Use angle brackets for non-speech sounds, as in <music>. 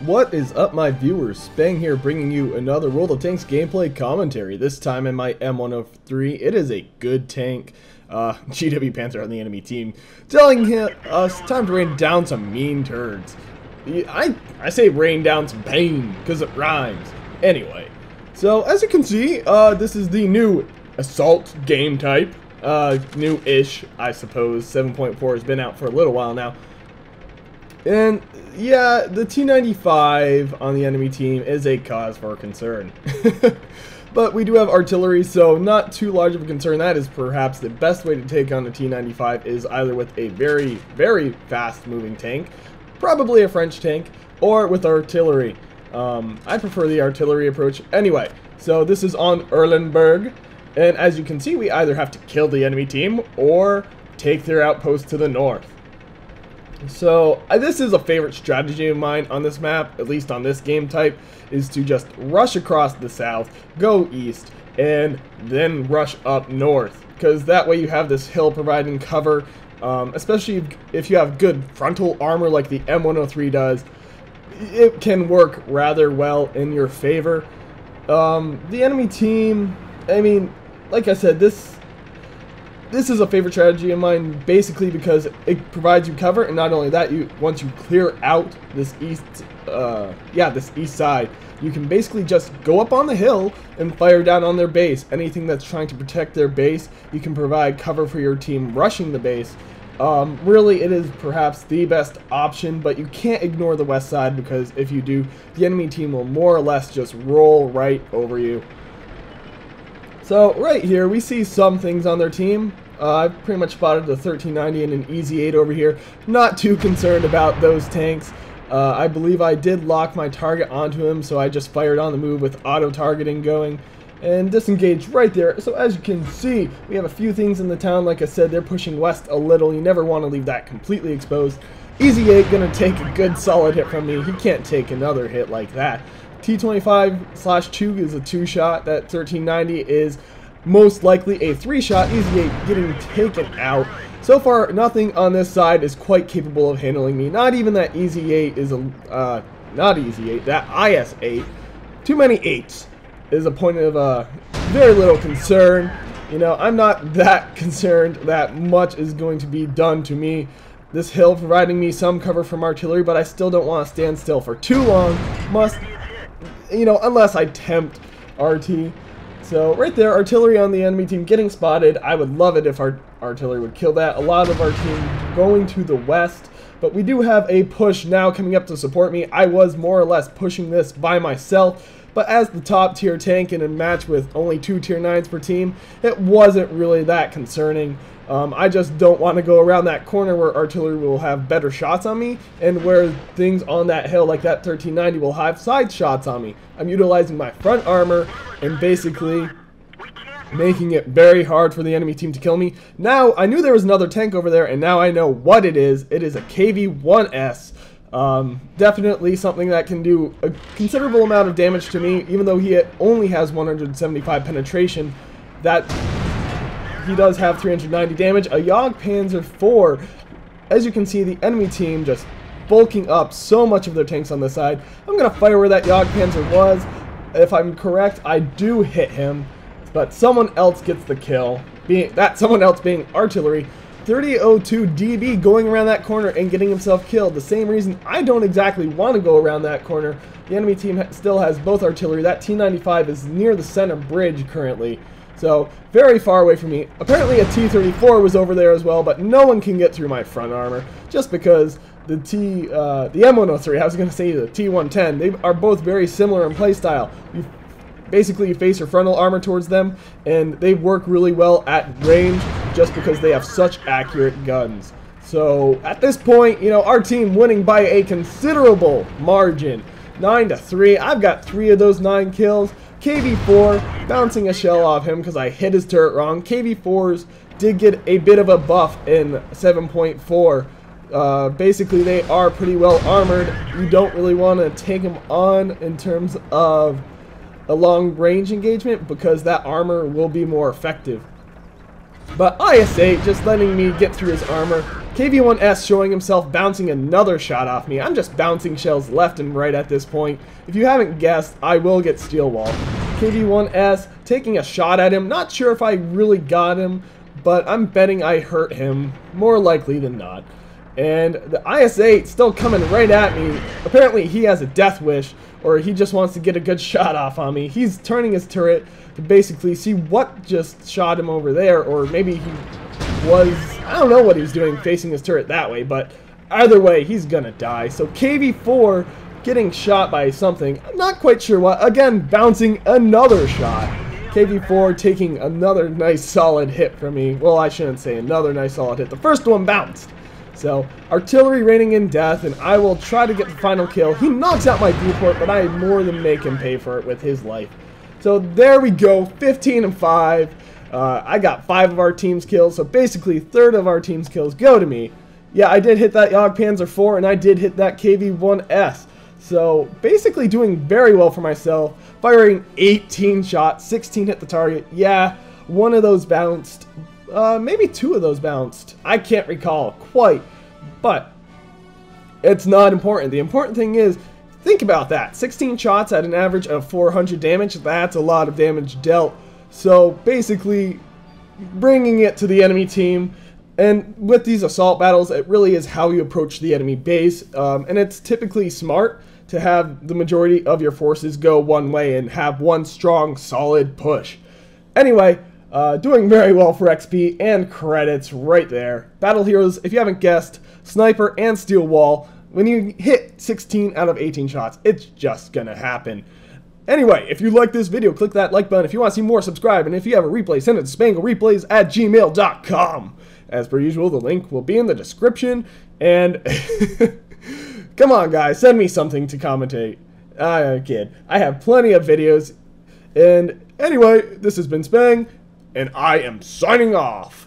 What is up my viewers? Spang here bringing you another World of Tanks gameplay commentary, this time in my M103. It is a good tank. Uh, <laughs> GW Panther on the enemy team, telling him, us time to rain down some mean turds. I, I say rain down some pain, because it rhymes. Anyway, so as you can see, uh, this is the new Assault game type. Uh, new-ish, I suppose. 7.4 has been out for a little while now. And yeah, the T-95 on the enemy team is a cause for concern. <laughs> but we do have artillery, so not too large of a concern. That is perhaps the best way to take on the T-95 is either with a very, very fast-moving tank, probably a French tank, or with artillery. Um, I prefer the artillery approach. Anyway, so this is on Erlenberg, and as you can see, we either have to kill the enemy team or take their outpost to the north. So uh, this is a favorite strategy of mine on this map, at least on this game type, is to just rush across the south, go east, and then rush up north. Because that way you have this hill providing cover, um, especially if you have good frontal armor like the M103 does. It can work rather well in your favor. Um, the enemy team, I mean, like I said, this this is a favorite strategy of mine basically because it provides you cover and not only that you once you clear out this east uh, yeah this east side you can basically just go up on the hill and fire down on their base. Anything that's trying to protect their base you can provide cover for your team rushing the base. Um, really it is perhaps the best option but you can't ignore the west side because if you do the enemy team will more or less just roll right over you so right here, we see some things on their team. Uh, I've pretty much spotted the 1390 and an Easy 8 over here. Not too concerned about those tanks. Uh, I believe I did lock my target onto him, so I just fired on the move with auto-targeting going and disengaged right there. So as you can see, we have a few things in the town. Like I said, they're pushing west a little. You never want to leave that completely exposed. Easy 8 gonna take a good solid hit from me. He can't take another hit like that. T25 slash 2 is a 2 shot. That 1390 is most likely a 3 shot. Easy 8 getting taken out. So far, nothing on this side is quite capable of handling me. Not even that Easy 8 is a, uh, not Easy 8, that IS 8. Too many 8s is a point of uh, very little concern. You know, I'm not <laughs> that concerned that much is going to be done to me. This hill providing me some cover from artillery, but I still don't want to stand still for too long. Must you know, unless I tempt arty. So right there, artillery on the enemy team getting spotted. I would love it if our artillery would kill that. A lot of our team going to the west. But we do have a push now coming up to support me. I was more or less pushing this by myself. But as the top tier tank in a match with only two tier 9s per team, it wasn't really that concerning. Um, I just don't want to go around that corner where artillery will have better shots on me and where things on that hill like that 1390 will have side shots on me. I'm utilizing my front armor and basically making it very hard for the enemy team to kill me. Now, I knew there was another tank over there, and now I know what it is. It is a KV-1S. Um, definitely something that can do a considerable amount of damage to me, even though he only has 175 penetration. That he does have 390 damage. A Jagdpanzer 4. As you can see, the enemy team just bulking up so much of their tanks on the side. I'm going to fire where that Jagdpanzer was. If I'm correct, I do hit him, but someone else gets the kill. Being That someone else being artillery. 3002 DB going around that corner and getting himself killed. The same reason I don't exactly want to go around that corner. The enemy team still has both artillery. That T-95 is near the center bridge currently. So, very far away from me. Apparently a T-34 was over there as well, but no one can get through my front armor, just because the T, uh, the M103, I was going to say the T110, they are both very similar in playstyle. You basically you face your frontal armor towards them, and they work really well at range, just because they have such accurate guns. So, at this point, you know, our team winning by a considerable margin. 9 to 3. I've got 3 of those 9 kills. KV4, bouncing a shell off him because I hit his turret wrong. KV4s did get a bit of a buff in 7.4. Uh, basically, they are pretty well armored. You don't really want to take them on in terms of a long range engagement because that armor will be more effective. But IS-8, just letting me get through his armor, KV1S showing himself bouncing another shot off me. I'm just bouncing shells left and right at this point. If you haven't guessed, I will get steel wall. KV1S taking a shot at him. Not sure if I really got him, but I'm betting I hurt him. More likely than not. And the IS-8 still coming right at me. Apparently he has a death wish, or he just wants to get a good <laughs> shot off on me. He's turning his turret to basically see what just shot him over there, or maybe he was, I don't know what he was doing facing his turret that way, but either way, he's gonna die. So KV4 getting shot by something, I'm not quite sure what, again, bouncing another shot. KV4 taking another nice solid hit from me. Well, I shouldn't say another nice solid hit. The first one bounced. So, artillery raining in death, and I will try to get the final kill. He knocks out my viewport, but I more than make him pay for it with his life. So there we go, 15 and 5. Uh, I got 5 of our team's kills, so basically a third of our team's kills go to me. Yeah, I did hit that Jagdpanzer 4, and I did hit that KV-1S. So basically doing very well for myself, firing 18 shots, 16 hit the target. Yeah, one of those bounced, uh, maybe two of those bounced. I can't recall quite, but it's not important. The important thing is, think about that. 16 shots at an average of 400 damage, that's a lot of damage dealt. So basically, bringing it to the enemy team, and with these assault battles, it really is how you approach the enemy base, um, and it's typically smart to have the majority of your forces go one way and have one strong, solid push. Anyway, uh, doing very well for XP and credits right there. Battle Heroes, if you haven't guessed, Sniper and Steel Wall, when you hit 16 out of 18 shots, it's just gonna happen. Anyway, if you like this video, click that like button. If you want to see more, subscribe. And if you have a replay, send it to spanglereplays at gmail.com. As per usual, the link will be in the description. And <laughs> Come on, guys, send me something to commentate. I kid. I have plenty of videos. And anyway, this has been Spang, and I am signing off.